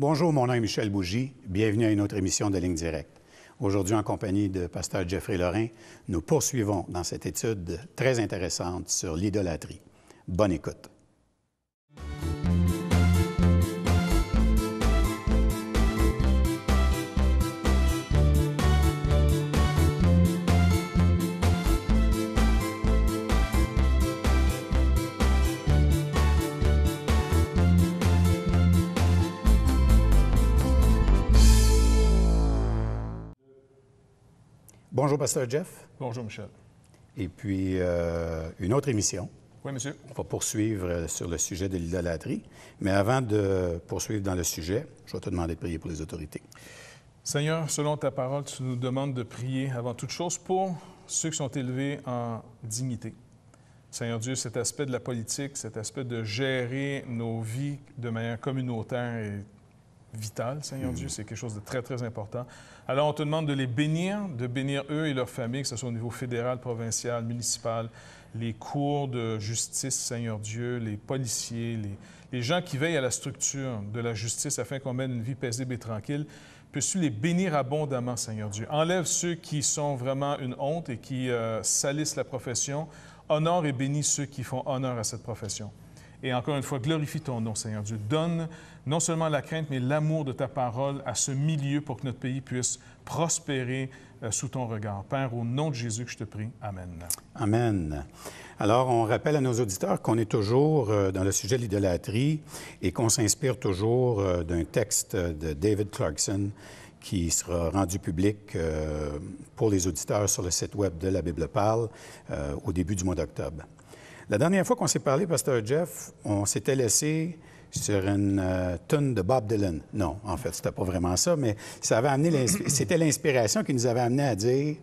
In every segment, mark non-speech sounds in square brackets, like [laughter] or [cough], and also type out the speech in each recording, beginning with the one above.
Bonjour, mon nom est Michel Bougie. Bienvenue à une autre émission de Ligne Directe. Aujourd'hui, en compagnie de Pasteur Jeffrey Lorrain, nous poursuivons dans cette étude très intéressante sur l'idolâtrie. Bonne écoute. Bonjour, Pasteur Jeff. Bonjour, Michel. Et puis, euh, une autre émission. Oui, monsieur. On va poursuivre euh, sur le sujet de l'idolâtrie. Mais avant de poursuivre dans le sujet, je vais te demander de prier pour les autorités. Seigneur, selon ta parole, tu nous demandes de prier avant toute chose pour ceux qui sont élevés en dignité. Seigneur Dieu, cet aspect de la politique, cet aspect de gérer nos vies de manière communautaire est vital, Seigneur Dieu. C'est quelque chose de très, très important. Alors, on te demande de les bénir, de bénir eux et leurs familles, que ce soit au niveau fédéral, provincial, municipal, les cours de justice, Seigneur Dieu, les policiers, les, les gens qui veillent à la structure de la justice afin qu'on mène une vie paisible et tranquille. Peux-tu les bénir abondamment, Seigneur Dieu? Enlève ceux qui sont vraiment une honte et qui euh, salissent la profession. Honore et bénis ceux qui font honneur à cette profession. Et encore une fois, glorifie ton nom, Seigneur Dieu. Donne non seulement la crainte, mais l'amour de ta parole à ce milieu pour que notre pays puisse prospérer euh, sous ton regard. Père, au nom de Jésus que je te prie. Amen. Amen. Alors, on rappelle à nos auditeurs qu'on est toujours euh, dans le sujet de l'idolâtrie et qu'on s'inspire toujours euh, d'un texte de David Clarkson qui sera rendu public pour les auditeurs sur le site web de la Bible parle au début du mois d'octobre. La dernière fois qu'on s'est parlé, Pasteur Jeff, on s'était laissé sur une euh, tonne de Bob Dylan. Non, en fait, c'était pas vraiment ça, mais ça avait amené [clears throat] c'était l'inspiration qui nous avait amené à dire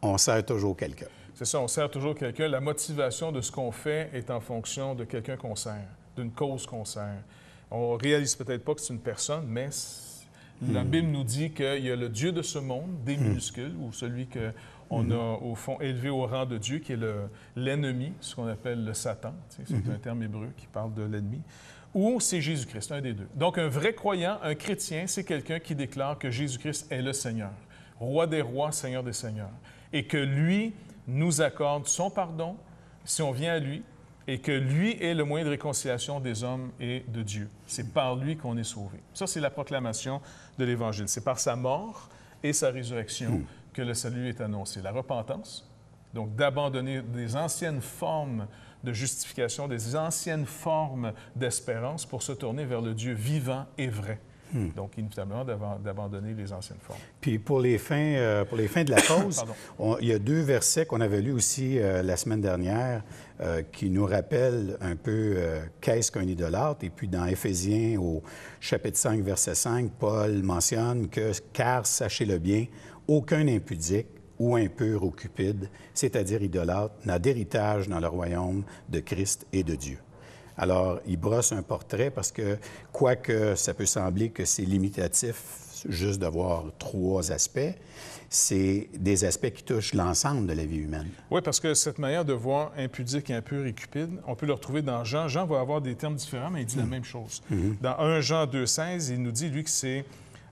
on sert toujours quelqu'un. C'est ça, on sert toujours quelqu'un. La motivation de ce qu'on fait est en fonction de quelqu'un qu'on sert, d'une cause qu'on sert. On réalise peut-être pas que c'est une personne, mais la hmm. Bible nous dit qu'il y a le Dieu de ce monde, des hmm. minuscules, ou celui qu'on hmm. a, au fond, élevé au rang de Dieu, qui est l'ennemi, ce qu'on appelle le Satan. C'est un terme hébreu qui parle de l'ennemi ou c'est Jésus-Christ, un des deux. Donc, un vrai croyant, un chrétien, c'est quelqu'un qui déclare que Jésus-Christ est le Seigneur, roi des rois, Seigneur des seigneurs, et que lui nous accorde son pardon si on vient à lui, et que lui est le moyen de réconciliation des hommes et de Dieu. C'est par lui qu'on est sauvé. Ça, c'est la proclamation de l'Évangile. C'est par sa mort et sa résurrection hmm. Que le salut est annoncé. La repentance, donc d'abandonner des anciennes formes de justification, des anciennes formes d'espérance pour se tourner vers le Dieu vivant et vrai. Hmm. Donc, inévitablement, d'abandonner les anciennes formes. Puis, pour les fins, euh, pour les fins de la [coughs] cause, il y a deux versets qu'on avait lus aussi euh, la semaine dernière euh, qui nous rappellent un peu qu'est-ce qu'un idolâtre. Et puis, dans Éphésiens, au chapitre 5, verset 5, Paul mentionne que, car sachez-le bien, aucun impudique ou impur ou cupide, c'est-à-dire idolâtre, n'a d'héritage dans le royaume de Christ et de Dieu. Alors, il brosse un portrait parce que, quoique ça peut sembler que c'est limitatif juste d'avoir trois aspects, c'est des aspects qui touchent l'ensemble de la vie humaine. Oui, parce que cette manière de voir impudique, impur et cupide, on peut le retrouver dans Jean. Jean va avoir des termes différents, mais il dit la mm. même chose. Mm-hmm. Dans 1 Jean 2,16, il nous dit, lui, que c'est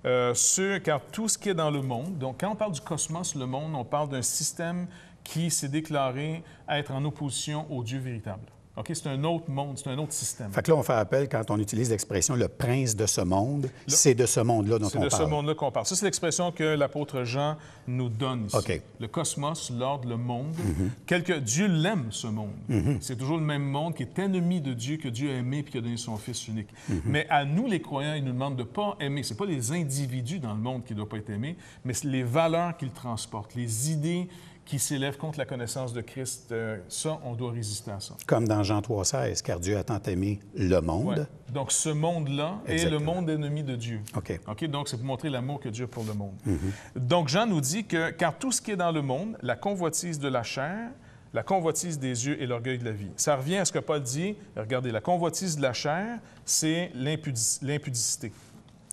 euh, car tout ce qui est dans le monde, donc quand on parle du cosmos, le monde, on parle d'un système qui s'est déclaré être en opposition au Dieu véritable. OK, c'est un autre monde, c'est un autre système. Fait que là, on fait appel, quand on utilise l'expression le prince de ce monde, c'est de ce monde-là dont on parle. C'est de ce monde-là qu'on parle. Ça, c'est l'expression que l'apôtre Jean nous donne ici. Le cosmos, l'ordre, le monde. Mhm. Quelque... Dieu l'aime, ce monde. Mhm. C'est toujours le même monde qui est ennemi de Dieu, que Dieu a aimé puis qui a donné son Fils unique. Mhm. Mais à nous, les croyants, il nous demande de ne pas aimer. Ce pas les individus dans le monde qui ne doivent pas être aimés, mais les valeurs qu'ils transportent, les idées qui s'élève contre la connaissance de Christ, euh, ça, on doit résister à ça. Comme dans Jean 3,16, car Dieu a tant aimé le monde. Donc, ce monde-là est le monde ennemi de Dieu. OK. OK, donc c'est pour montrer l'amour que Dieu a pour le monde. Mm-hmm. Donc, Jean nous dit que, car tout ce qui est dans le monde, la convoitise de la chair, la convoitise des yeux et l'orgueil de la vie. Ça revient à ce que Paul dit. Regardez, la convoitise de la chair, c'est l'impudicité.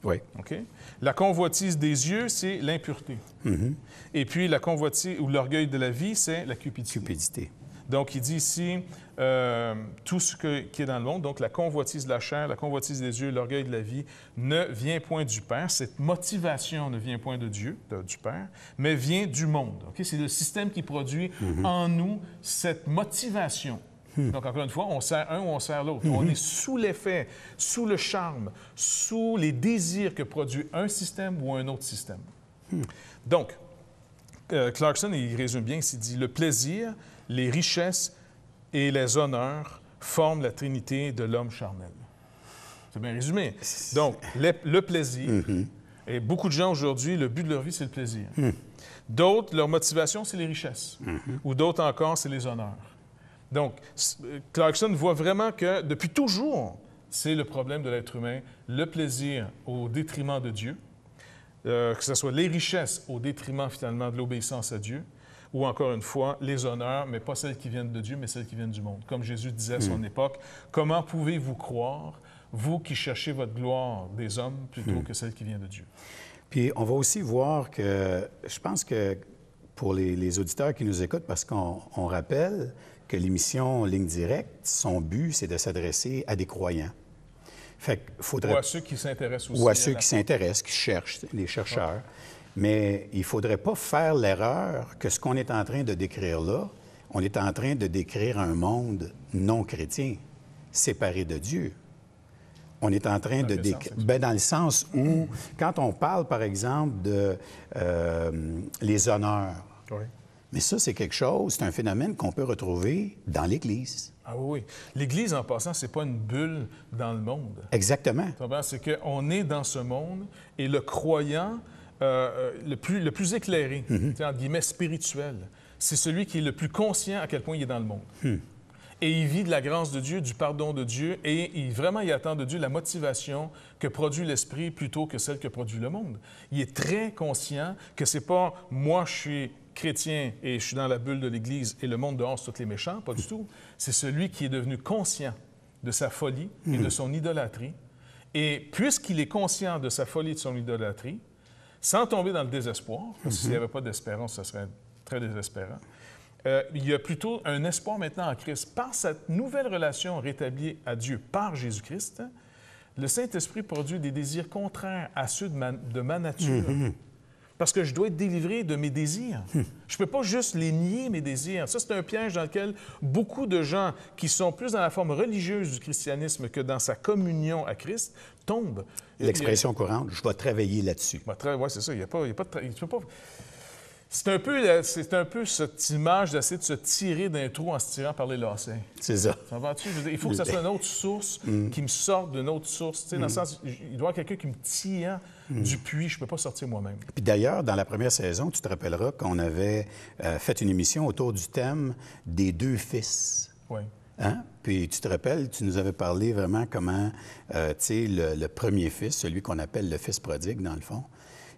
Oui. OK? La convoitise des yeux, c'est l'impureté. Mm-hmm. Et puis la convoitise ou l'orgueil de la vie, c'est la cupidité. cupidité. Donc, il dit ici, euh, tout ce qui est dans le monde, donc la convoitise de la chair, la convoitise des yeux, l'orgueil de la vie, ne vient point du Père. Cette motivation ne vient point de Dieu, du Père, mais vient du monde. C'est le système qui produit Mhm. en nous cette motivation. Hmm. Donc, encore une fois, on sert un ou on sert l'autre. On est sous l'effet, sous le charme, sous les désirs que produit un système ou un autre système. Hmm. Donc, euh, Clarkson, il résume bien, il dit, le plaisir, les richesses et les honneurs forment la trinité de l'homme charnel. C'est bien résumé. Donc, le, le plaisir, Mm-hmm. et beaucoup de gens aujourd'hui, le but de leur vie, c'est le plaisir. Hmm. D'autres, leur motivation, c'est les richesses. Mm-hmm. Ou d'autres encore, c'est les honneurs. Donc, euh, Clarkson voit vraiment que depuis toujours, c'est le problème de l'être humain, le plaisir au détriment de Dieu, euh, que ce soit les richesses au détriment finalement de l'obéissance à Dieu, ou encore une fois, les honneurs, mais pas celles qui viennent de Dieu, mais celles qui viennent du monde. Comme Jésus disait à son époque, comment pouvez-vous croire, vous qui cherchez votre gloire des hommes plutôt que celle qui vient de Dieu? Puis on va aussi voir que je pense que pour les, les auditeurs qui nous écoutent, parce qu'on on rappelle que l'émission Ligne Directe, son but, c'est de s'adresser à des croyants. Fait faudrait Ou à ceux qui s'intéressent aussi ou à à ceux la qui s'intéressent, qui cherchent, les chercheurs. Mais il ne faudrait pas faire l'erreur que ce qu'on est en train de décrire là, on est en train de décrire un monde non chrétien, séparé de Dieu. On est en train Dans de décrire... Ben, dans le sens où, quand on parle, par exemple, de euh, les honneurs, Oui. Mais ça, c'est quelque chose, c'est un phénomène qu'on peut retrouver dans l'Église. Ah oui. L'Église, en passant, c'est pas une bulle dans le monde. Exactement. C'est qu'on est dans ce monde et le croyant euh, euh, le, plus, le plus éclairé, tu sais, entre guillemets spirituel, c'est celui qui est le plus conscient à quel point il est dans le monde. Hmm. Et il vit de la grâce de Dieu, du pardon de Dieu, et il, vraiment, il attend de Dieu la motivation que produit l'Esprit plutôt que celle que produit le monde. Il est très conscient que c'est pas moi, je suis chrétien et je suis dans la bulle de l'Église et le monde dehors, c'est tous les méchants, pas du tout. C'est celui qui est devenu conscient de sa folie et de son idolâtrie. Et puisqu'il est conscient de sa folie et de son idolâtrie, sans tomber dans le désespoir, parce que s'il n'y avait pas d'espérance, ce serait très désespérant, euh, il y a plutôt un espoir maintenant en Christ. Par cette nouvelle relation rétablie à Dieu par Jésus-Christ, le Saint-Esprit produit des désirs contraires à ceux de ma, de ma nature. Parce que je dois être délivré de mes désirs. Je ne peux pas juste les nier, mes désirs. Ça, c'est un piège dans lequel beaucoup de gens qui sont plus dans la forme religieuse du christianisme que dans sa communion à Christ tombent. L'expression courante, je vais travailler là-dessus. Oui, c'est ça. Il n'y a pas, il y a pas de tra- il- peux pas- C'est un, peu, la- c'est un peu cette image d'essayer de se tirer d'un trou en se tirant par les lacets. C'est ça. Dire, il faut que ça soit une autre source qui me sorte d'une autre source. Tu sais, Dans le sens, il doit y avoir quelqu'un qui me tire du puits. Je ne peux pas sortir moi-même. Puis d'ailleurs, dans la première saison, tu te rappelleras qu'on avait euh, fait une émission autour du thème des deux fils. Oui. Hein? Puis tu te rappelles, tu nous avais parlé vraiment comment, euh, tu sais, le, le premier fils, celui qu'on appelle le fils prodigue, dans le fond,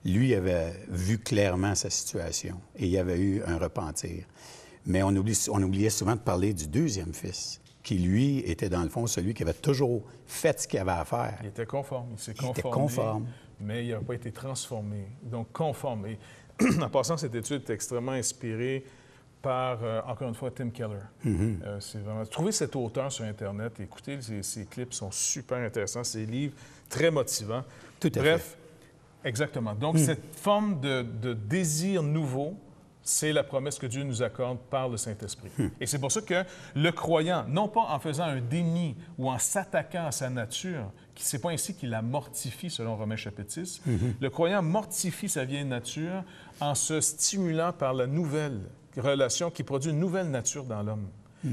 lui avait vu clairement sa situation et il avait eu un repentir. Mais on, oublie, on oubliait souvent de parler du deuxième fils, qui lui était dans le fond celui qui avait toujours fait ce qu'il avait à faire. Il était conforme. Il s'est était conformé. conforme. Mais il n'a pas été transformé. Donc, conforme. Et [clears throat] en passant, cette étude est extrêmement inspirée par, euh, encore une fois, Tim Keller. Mm-hmm. Euh, c'est vraiment... Trouvez cet auteur sur Internet, écoutez, ses, ses clips sont super intéressants, ses livres très motivants. Tout à Bref, exactement. Donc, cette forme de, de désir nouveau, c'est la promesse que Dieu nous accorde par le Saint-Esprit. Et c'est pour ça que le croyant, non pas en faisant un déni ou en s'attaquant à sa nature, c'est pas ainsi qu'il la mortifie, selon Romains chapitre 6, le croyant mortifie sa vieille nature en se stimulant par la nouvelle relation qui produit une nouvelle nature dans l'homme.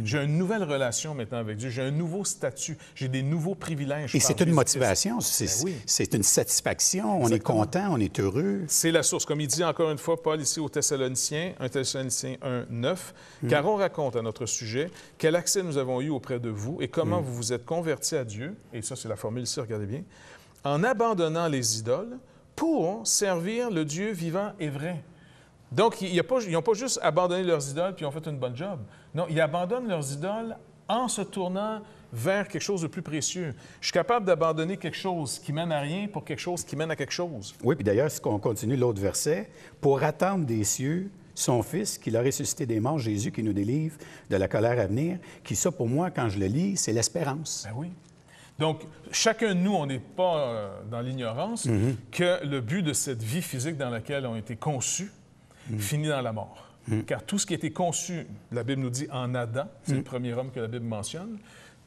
J'ai une nouvelle relation maintenant avec Dieu, j'ai un nouveau statut, j'ai des nouveaux privilèges. Et c'est une motivation, c'est Ben oui. c'est une satisfaction, on est content, on est heureux. C'est la source. Comme il dit encore une fois, Paul, ici aux Thessaloniciens, 1 Thessaloniciens 1, 9, car on raconte à notre sujet quel accès nous avons eu auprès de vous et comment vous vous êtes convertis à Dieu, et ça c'est la formule ici, regardez bien, en abandonnant les idoles pour servir le Dieu vivant et vrai. Donc, ils n'ont pas juste abandonné leurs idoles puis ils ont fait une bonne job. Non, ils abandonnent leurs idoles en se tournant vers quelque chose de plus précieux. Je suis capable d'abandonner quelque chose qui mène à rien pour quelque chose qui mène à quelque chose. Oui, puis d'ailleurs, si on continue l'autre verset, pour attendre des cieux son Fils, qu'il a ressuscité des morts, Jésus qui nous délivre de la colère à venir, qui, ça, pour moi, quand je le lis, c'est l'espérance. Ben oui. Donc, chacun de nous, on n'est pas euh, dans l'ignorance Mm-hmm. que le but de cette vie physique dans laquelle on a été conçus Mm. finit dans la mort. Car tout ce qui a été conçu, la Bible nous dit en Adam, c'est Mm. le premier homme que la Bible mentionne,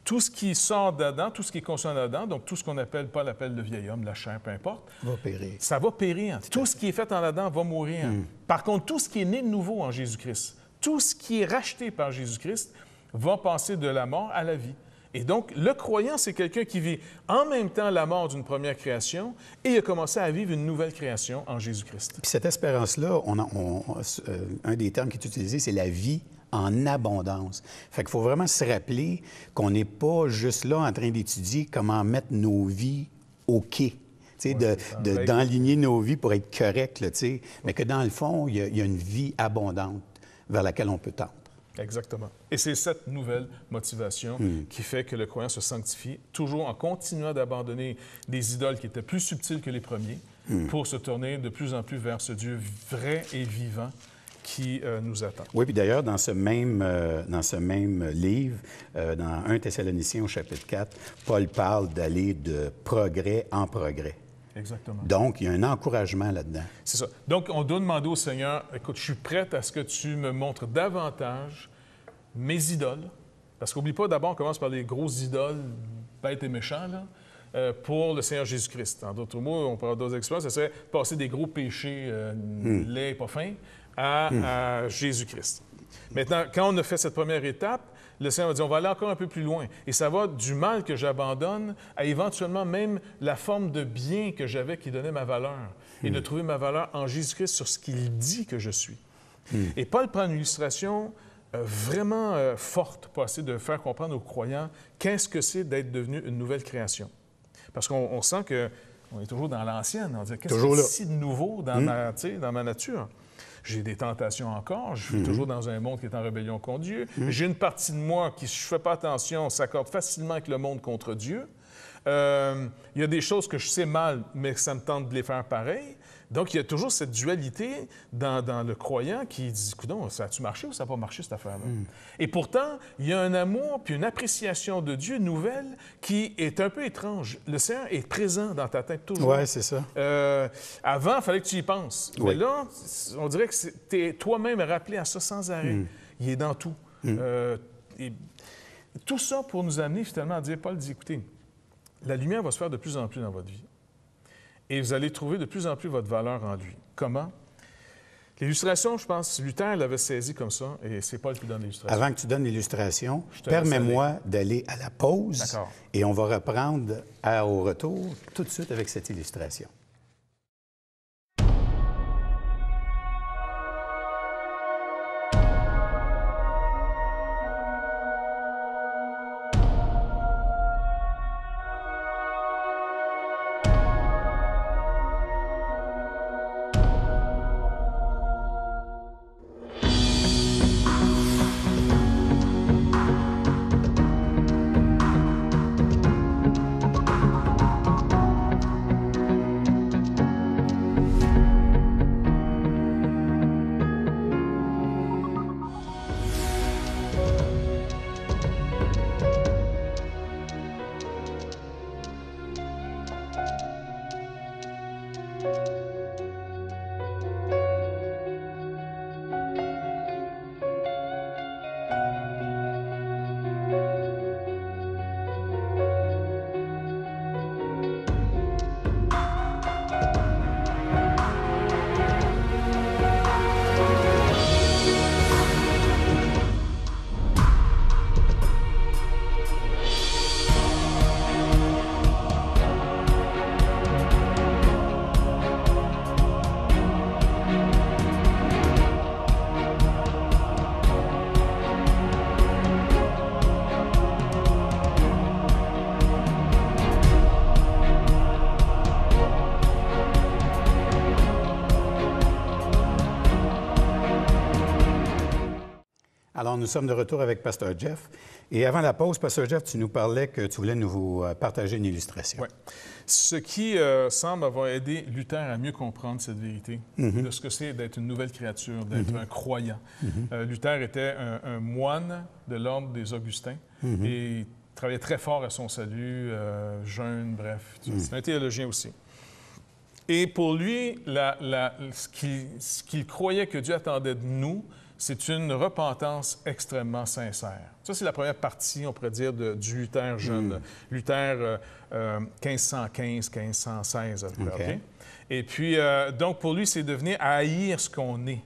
tout ce qui sort d'Adam, tout ce qui est conçu en Adam, donc tout ce qu'on appelle, pas l'appelle le vieil homme, la chair, peu importe, Va périr. ça va périr. Tout ce qui est fait en Adam va mourir. Par contre, tout ce qui est né de nouveau en Jésus-Christ, tout ce qui est racheté par Jésus-Christ, va passer de la mort à la vie. Et donc, le croyant, c'est quelqu'un qui vit en même temps la mort d'une première création et il a commencé à vivre une nouvelle création en Jésus-Christ. Puis cette espérance-là, on a- on- euh, un des termes qui est utilisé, c'est la vie en abondance. Fait qu'il faut vraiment se rappeler qu'on n'est pas juste là en train d'étudier comment mettre nos vies au quai. De- de- Règle. d'enligner nos vies pour être corrects, là, tu sais. mais que dans le fond, il y, a, il y a une vie abondante vers laquelle on peut tendre. Exactement. Et c'est cette nouvelle motivation qui fait que le croyant se sanctifie, toujours en continuant d'abandonner des idoles qui étaient plus subtiles que les premiers, pour se tourner de plus en plus vers ce Dieu vrai et vivant qui euh, nous attend. Oui, puis d'ailleurs, dans ce même, euh, dans ce même livre, euh, dans 1 Thessaloniciens au chapitre 4, Paul parle d'aller de progrès en progrès. Exactement. Donc, il y a un encouragement là-dedans. C'est ça. Donc, on doit demander au Seigneur, écoute, je suis prête à ce que tu me montres davantage mes idoles. Parce qu'oublie pas, d'abord, on commence par les grosses idoles, bêtes et méchants, là, euh, pour le Seigneur Jésus-Christ. En d'autres mots, on parle d'autres expériences, ça serait passer des gros péchés euh, laids et pas fins à, à Jésus-Christ. Maintenant, quand on a fait cette première étape, le Seigneur va dire, on va aller encore un peu plus loin. Et ça va du mal que j'abandonne à éventuellement même la forme de bien que j'avais qui donnait ma valeur. Et de trouver ma valeur en Jésus-Christ sur ce qu'il dit que je suis. Et Paul prend une illustration euh, vraiment euh, forte pour essayer de faire comprendre aux croyants qu'est-ce que c'est d'être devenu une nouvelle création. Parce qu'on on sent que on est toujours dans l'ancienne. On dit, qu'est-ce qu'il y a de nouveau dans, ma, dans ma nature? J'ai des tentations encore. Je suis toujours dans un monde qui est en rébellion contre Dieu. J'ai une partie de moi qui, si je ne fais pas attention, s'accorde facilement avec le monde contre Dieu. Euh, il y a des choses que je sais mal, mais ça me tente de les faire pareil. Donc, il y a toujours cette dualité dans, dans le croyant qui dit, Coudon, ça a-tu marché ou ça n'a pas marché, cette affaire-là? Et pourtant, il y a un amour puis une appréciation de Dieu nouvelle qui est un peu étrange. Le Seigneur est présent dans ta tête toujours. Oui, c'est ça. Euh, avant, il fallait que tu y penses. Mais Oui. là, on dirait que tu es toi-même rappelé à ça sans arrêt. Mm. Il est dans tout. Euh, et tout ça pour nous amener finalement à dire, Paul dit, écoutez, la lumière va se faire de plus en plus dans votre vie. Et vous allez trouver de plus en plus votre valeur en lui. Comment? L'illustration, je pense, Luther l'avait saisi comme ça, et c'est Paul qui donne l'illustration. Avant que tu donnes l'illustration, permets-moi d'aller à la pause et on va reprendre à- au retour tout de suite avec cette illustration. Alors, nous sommes de retour avec Pasteur Jeff. Et avant la pause, Pasteur Jeff, tu nous parlais que tu voulais nous euh, partager une illustration. Oui. Ce qui euh, semble avoir aidé Luther à mieux comprendre cette vérité, Mhm. de ce que c'est d'être une nouvelle créature, d'être un croyant. Mhm. Euh, Luther était un, un moine de l'ordre des Augustins Mhm. et il travaillait très fort à son salut, euh, jeûne, bref. Mhm. C'est un théologien aussi. Et pour lui, la- la- ce qu'il ce qu'il croyait que Dieu attendait de nous, c'est une repentance extrêmement sincère. Ça, c'est la première partie, on pourrait dire, de- du Luther jeune. Luther, euh, euh, 1515, 1516 à peu près. Et puis, euh, donc, pour lui, c'est de venir à haïr ce qu'on est,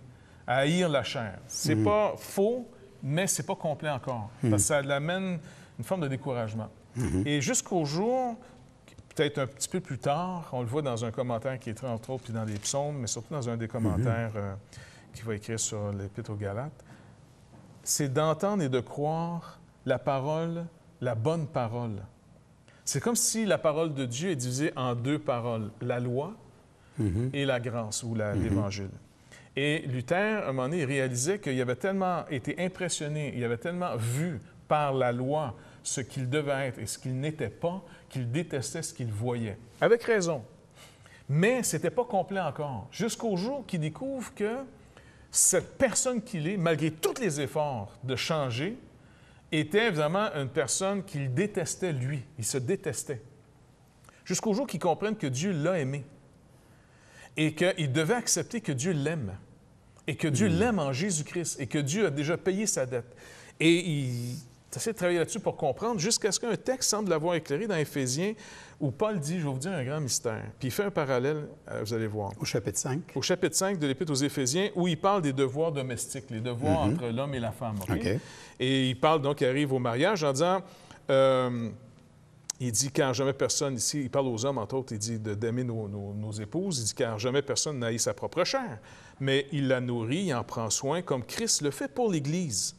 à haïr la chair. C'est pas faux, mais c'est pas complet encore, parce que ça l'amène une forme de découragement. Et jusqu'au jour, peut-être un petit peu plus tard, on le voit dans un commentaire qui est écrit entre autres, puis dans les psaumes, mais surtout dans un des commentaires euh, qu'il va écrire sur l'Épître aux Galates, c'est d'entendre et de croire la parole, la bonne parole. C'est comme si la parole de Dieu est divisée en deux paroles, la loi et la grâce ou la- l'Évangile. Et Luther, à un moment donné, il réalisait qu'il avait tellement été impressionné, il avait tellement vu par la loi ce qu'il devait être et ce qu'il n'était pas, qu'il détestait ce qu'il voyait. Avec raison. Mais ce n'était pas complet encore. Jusqu'au jour qu'il découvre que cette personne qu'il est, malgré tous les efforts de changer, était évidemment une personne qu'il détestait lui. Il se détestait. Jusqu'au jour qu'il comprenne que Dieu l'a aimé et qu'il devait accepter que Dieu l'aime et que Dieu l'aime en Jésus-Christ et que Dieu a déjà payé sa dette. Et il essaie de travailler là-dessus pour comprendre jusqu'à ce qu'un texte semble l'avoir éclairé dans Éphésiens où Paul dit, je vais vous dire un grand mystère. Puis il fait un parallèle, euh, vous allez voir Au chapitre 5. au chapitre 5 de l'Épître aux Éphésiens, où il parle des devoirs domestiques, les devoirs entre l'homme et la femme. OK? OK. Et il parle donc, il arrive au mariage en disant, euh, il dit, car jamais personne ici, il parle aux hommes, entre autres, il dit d'aimer nos, nos- nos épouses, il dit, car jamais personne n'haït sa propre chair, mais il la nourrit, il en prend soin, comme Christ le fait pour l'Église.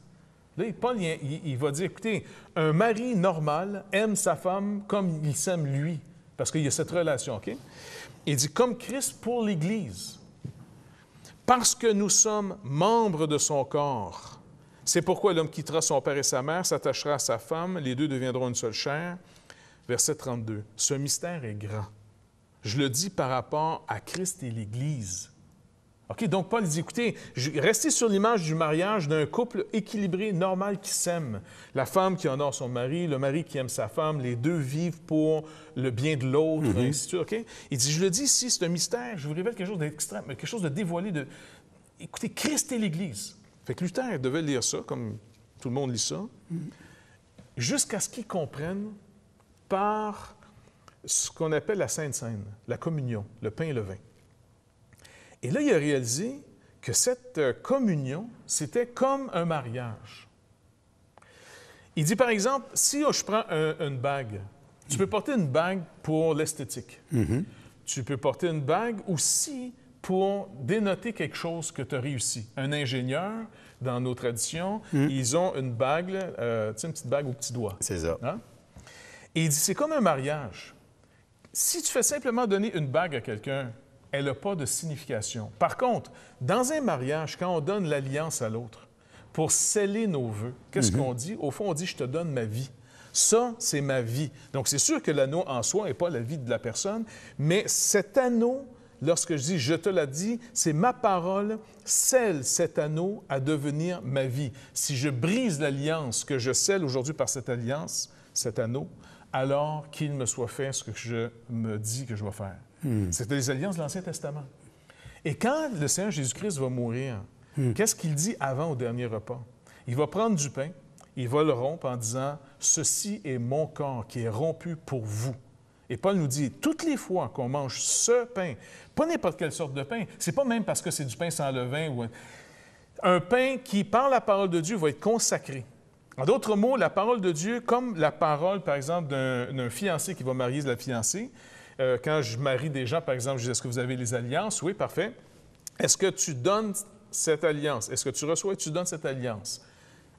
Paul, il va dire, écoutez, un mari normal aime sa femme comme il s'aime lui, parce qu'il y a cette relation, OK? Il dit, comme Christ pour l'Église. Parce que nous sommes membres de son corps. C'est pourquoi l'homme quittera son père et sa mère, s'attachera à sa femme, les deux deviendront une seule chair. Verset 32. Ce mystère est grand. Je le dis par rapport à Christ et l'Église. OK, donc Paul dit, écoutez, restez sur l'image du mariage d'un couple équilibré, normal, qui s'aime. La femme qui honore son mari, le mari qui aime sa femme, les deux vivent pour le bien de l'autre, ainsi de suite, OK? Il dit, je le dis ici, c'est un mystère, je vous révèle quelque chose d'extrême, quelque chose de dévoilé, de... Écoutez, Christ et l'Église. Fait que Luther devait lire ça, comme tout le monde lit ça, jusqu'à ce qu'il comprenne par ce qu'on appelle la Sainte Seine, la communion, le pain et le vin. Et là, il a réalisé que cette euh, communion, c'était comme un mariage. Il dit, par exemple, si oh, je prends un- une bague, tu peux porter une bague pour l'esthétique. Tu peux porter une bague aussi pour dénoter quelque chose que tu as réussi. Un ingénieur, dans nos traditions, ils ont une bague, euh, tu sais, une petite bague au petit doigt. C'est ça. Hein? Et il dit, c'est comme un mariage. Si tu fais simplement donner une bague à quelqu'un, elle n'a pas de signification. Par contre, dans un mariage, quand on donne l'alliance à l'autre, pour sceller nos vœux, qu'est-ce qu'on dit? Au fond, on dit, je te donne ma vie. Ça, c'est ma vie. Donc, c'est sûr que l'anneau en soi n'est pas la vie de la personne, mais cet anneau, lorsque je dis je te l'ai dit, c'est ma parole, scelle cet anneau à devenir ma vie. Si je brise l'alliance que je scelle aujourd'hui par cette alliance, cet anneau, alors qu'il me soit fait ce que je me dis que je vais faire. C'était les alliances de l'Ancien Testament. Et quand le Seigneur Jésus-Christ va mourir, qu'est-ce qu'il dit avant au dernier repas? Il va prendre du pain, il va le rompre en disant, Ceci est mon corps qui est rompu pour vous. Et Paul nous dit, toutes les fois qu'on mange ce pain, pas n'importe quelle sorte de pain, c'est pas même parce que c'est du pain sans levain ou un- un pain qui, par la parole de Dieu, va être consacré. En d'autres mots, la parole de Dieu, comme la parole, par exemple, d'un fiancé qui va marier la fiancée, euh, quand je marie des gens, par exemple, je dis, est-ce que vous avez les alliances? Oui, parfait. Est-ce que tu donnes cette alliance? Est-ce que tu reçois et tu donnes cette alliance?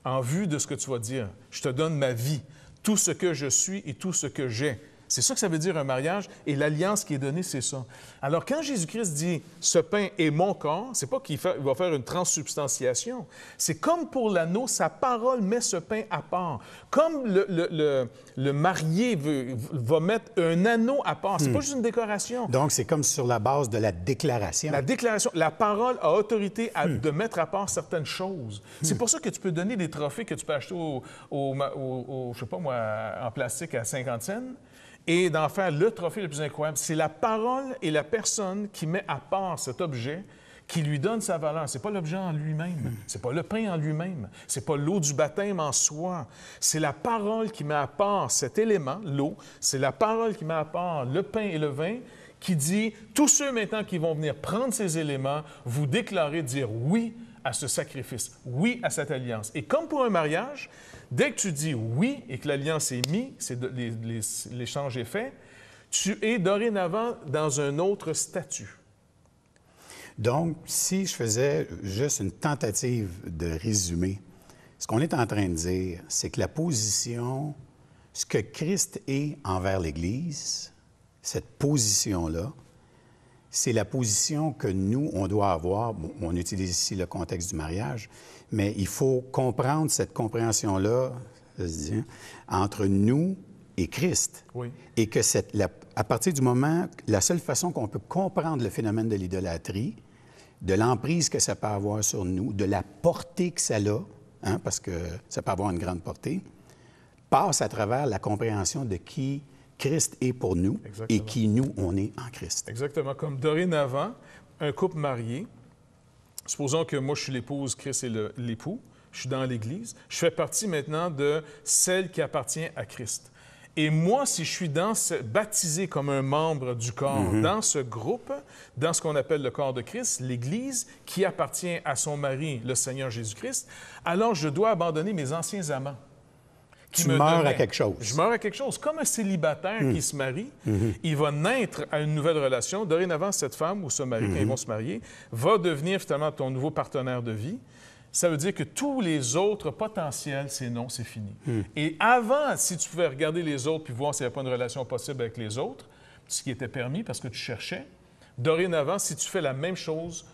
En vue de ce que tu vas dire, je te donne ma vie, tout ce que je suis et tout ce que j'ai. C'est ça que ça veut dire un mariage. Et l'alliance qui est donnée, c'est ça. Alors, quand Jésus-Christ dit ce pain est mon corps, c'est pas qu'il va faire une transsubstantiation. C'est comme pour l'anneau, sa parole met ce pain à part. Comme le, marié veut, va mettre un anneau à part. C'est pas hmm. juste une décoration. Donc, c'est comme sur la base de la déclaration. La déclaration. La parole a autorité hmm. de mettre à part certaines choses. C'est pour ça que tu peux donner des trophées que tu peux acheter au, au, je sais pas moi, en plastique à 50 cents et d'en faire le trophée le plus incroyable. C'est la parole et la personne qui met à part cet objet qui lui donne sa valeur. C'est pas l'objet en lui-même, c'est pas le pain en lui-même, c'est pas l'eau du baptême en soi. C'est la parole qui met à part cet élément, l'eau. C'est la parole qui met à part le pain et le vin qui dit tous ceux maintenant qui vont venir prendre ces éléments, vous déclarez dire oui à ce sacrifice, oui à cette alliance. Et comme pour un mariage, dès que tu dis oui et que l'alliance est mise, l'échange est fait, tu es dorénavant dans un autre statut. Donc, si je faisais juste une tentative de résumer, ce qu'on est en train de dire, c'est que la position, ce que Christ est envers l'Église, cette position-là, c'est la position que nous, on doit avoir. on utilise ici le contexte du mariage, mais il faut comprendre cette compréhension-là hein, entre nous et Christ. Et que cette, à partir du moment, la seule façon qu'on peut comprendre le phénomène de l'idolâtrie, de l'emprise que ça peut avoir sur nous, de la portée que ça a, hein, parce que ça peut avoir une grande portée, passe à travers la compréhension de qui Christ est pour nous et qui nous, on est en Christ. Exactement. Comme dorénavant, un couple marié, supposons que moi, je suis l'épouse, Christ est l'époux, je suis dans l'Église, je fais partie maintenant de celle qui appartient à Christ. Et moi, si je suis dans ce, baptisé comme un membre du corps, mhm. dans ce groupe, dans ce qu'on appelle le corps de Christ, l'Église, qui appartient à son mari, le Seigneur Jésus-Christ, alors je dois abandonner mes anciens amants tu meurs à quelque chose. Je meurs à quelque chose. Comme un célibataire qui hmm. se marie, hmm. il va naître à une nouvelle relation. Dorénavant, cette femme ou ce mari, quand ils hmm. vont se marier, va devenir finalement ton nouveau partenaire de vie. Ça veut dire que tous les autres potentiels, c'est non, c'est fini. Et avant, si tu pouvais regarder les autres puis voir s'il n'y avait pas une relation possible avec les autres, ce qui était permis parce que tu cherchais, dorénavant, si tu fais la même chose,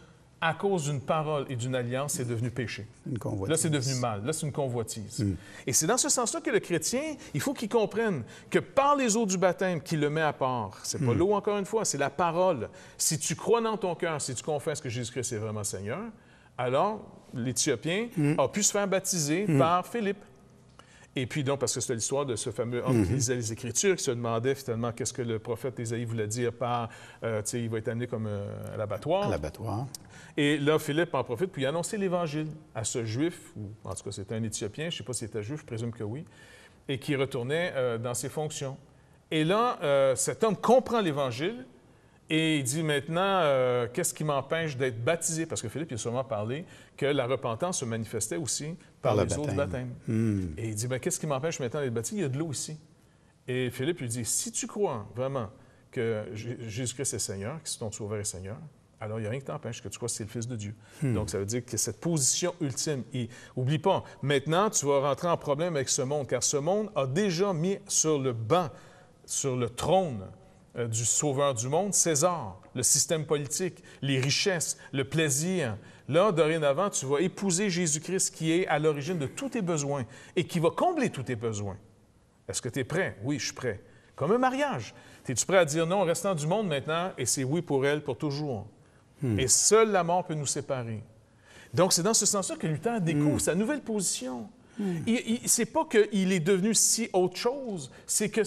à cause d'une parole et d'une alliance, c'est devenu péché. Là, c'est devenu mal. Là, c'est une convoitise. Hmm. Et c'est dans ce sens-là que le chrétien, il faut qu'il comprenne que par les eaux du baptême qu'il le met à part, c'est pas hmm. l'eau encore une fois, c'est la parole. Si tu crois dans ton cœur, si tu confesses que Jésus-Christ est vraiment Seigneur, alors l'Éthiopien hmm. a pu se faire baptiser par Philippe. Et puis donc, parce que c'est l'histoire de ce fameux homme qui lisait les Écritures, qui se demandait finalement qu'est-ce que le prophète Isaïe voulait dire par, euh, tu sais, il va être amené comme euh, à l'abattoir. À l'abattoir. Et là, Philippe en profite y annoncer l'Évangile à ce juif, ou en tout cas c'était un Éthiopien, je ne sais pas s'il était juif, je présume que oui, et qui retournait euh, dans ses fonctions. Et là, euh, cet homme comprend l'Évangile et il dit maintenant, euh, qu'est-ce qui m'empêche d'être baptisé? Parce que Philippe, il a sûrement parlé que la repentance se manifestait aussi par, les eaux du baptême. Hmm. Et il dit, ben, qu'est-ce qui m'empêche maintenant d'être baptisé? Il y a de l'eau ici. Et Philippe lui dit, si tu crois vraiment que Jésus-Christ est Seigneur, que c'est ton Sauveur et Seigneur, alors il n'y a rien qui t'empêche que tu crois que c'est le Fils de Dieu. Hmm. Donc, ça veut dire que cette position ultime, et oublie pas, maintenant, tu vas rentrer en problème avec ce monde, car ce monde a déjà mis sur le banc, sur le trône euh, du Sauveur du monde, César, le système politique, les richesses, le plaisir. Là, dorénavant, tu vas épouser Jésus-Christ qui est à l'origine de tous tes besoins et qui va combler tous tes besoins. Est-ce que tu es prêt? Oui, je suis prêt. Comme un mariage. Es-tu prêt à dire non, restant du monde maintenant, et c'est oui pour elle pour toujours? Hmm. Et seule la mort peut nous séparer. Donc, c'est dans ce sens-là que Luther découvre hmm. sa nouvelle position. Hmm. C'est pas qu'il est devenu si autre chose, c'est que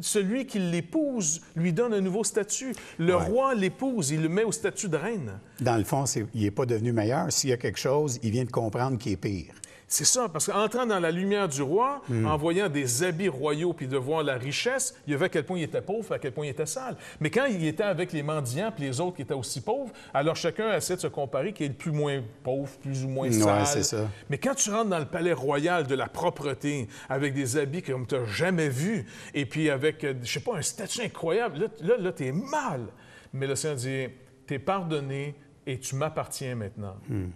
celui qui l'épouse lui donne un nouveau statut. Le roi l'épouse, il le met au statut de reine. Dans le fond, il n'est pas devenu meilleur. S'il y a quelque chose, il vient de comprendre qu'il est pire. C'est ça, parce qu'entrant dans la lumière du roi, hmm. en voyant des habits royaux puis de voir la richesse, il y avait à quel point il était pauvre, à quel point il était sale. Mais quand il était avec les mendiants puis les autres qui étaient aussi pauvres, alors chacun essaie de se comparer qui est le plus moins pauvre, plus ou moins sale. ça. Mais quand tu rentres dans le palais royal de la propreté, avec des habits comme tu n'as jamais vu, et puis avec, euh, je sais pas, un statut incroyable, là, là, là tu es mal. Mais le Seigneur dit, tu es pardonné et tu m'appartiens maintenant. Hmm.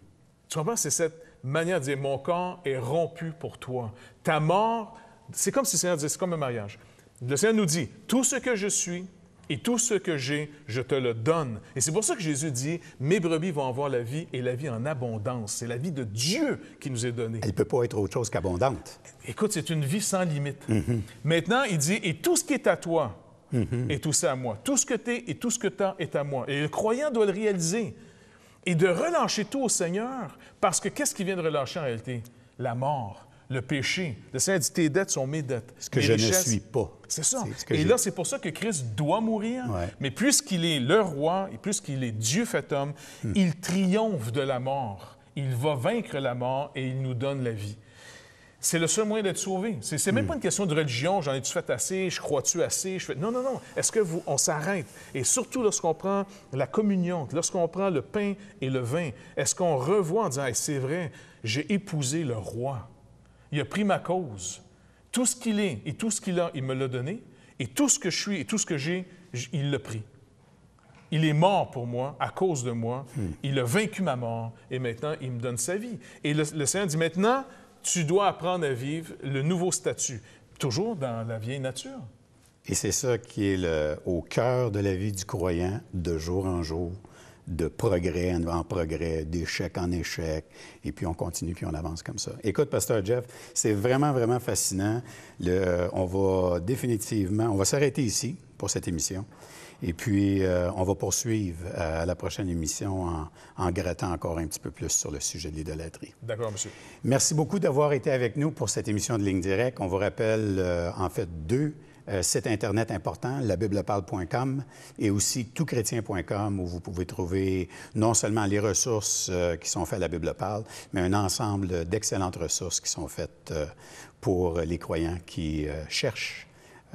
Tu comprends? C'est cette manière de dire Mon corps est rompu pour toi. Ta mort, c'est comme si le Seigneur disait C'est comme un mariage. Le Seigneur nous dit, tout ce que je suis et tout ce que j'ai, je te le donne. Et c'est pour ça que Jésus dit, mes brebis vont avoir la vie et la vie en abondance. C'est la vie de Dieu qui nous est donnée. Elle ne peut pas être autre chose qu'abondante. Écoute, c'est une vie sans limite. Maintenant, il dit, et tout ce qui est à toi est tout ça à moi. Tout ce que tu es et tout ce que tu as est à moi. Et le croyant doit le réaliser et de relâcher tout au Seigneur, parce que qu'est-ce qu'il vient de relâcher en réalité? La mort le péché. Le Seigneur dit tes dettes sont mes dettes. Ce que je ne suis pas. C'est ça. et là, c'est pour ça que Christ doit mourir. Mais puisqu'il est le roi et puisqu'il est Dieu fait homme, hmm. il triomphe de la mort. Il va vaincre la mort et il nous donne la vie. C'est le seul moyen d'être sauvé. C'est n'est même hmm. pas une question de religion, j'en ai-tu fait assez, je crois-tu assez, je fais... Non, non, non. Est-ce que vous, on s'arrête? Et surtout lorsqu'on prend la communion, lorsqu'on prend le pain et le vin, est-ce qu'on revoit en disant, c'est vrai, j'ai épousé le roi. Il a pris ma cause. Tout ce qu'il est et tout ce qu'il a, il me l'a donné. Et tout ce que je suis et tout ce que j'ai, il l'a pris. Il est mort pour moi, à cause de moi. Hmm. Il a vaincu ma mort et maintenant, il me donne sa vie. Et le, Seigneur dit maintenant, tu dois apprendre à vivre le nouveau statut, toujours dans la vieille nature. Et c'est ça qui est au cœur de la vie du croyant, de jour en jour de progrès en progrès, d'échec en échec, et puis on continue, puis on avance comme ça. Écoute, Pasteur Jeff, c'est vraiment, vraiment fascinant. Le, on va définitivement, on va s'arrêter ici pour cette émission. Et puis, euh, on va poursuivre euh, à la prochaine émission en, en, grattant encore un petit peu plus sur le sujet de l'idolâtrie. D'accord, monsieur. Merci beaucoup d'avoir été avec nous pour cette émission de Ligne Directe. On vous rappelle, euh, en fait, deux euh, site Internet important, labibleparle.com et aussi toutchrétien.com où vous pouvez trouver non seulement les ressources qui sont faites à la Bible parle, mais un ensemble d'excellentes ressources qui sont faites pour les croyants qui cherchent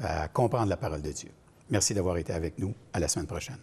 à comprendre la parole de Dieu. Merci d'avoir été avec nous. À la semaine prochaine.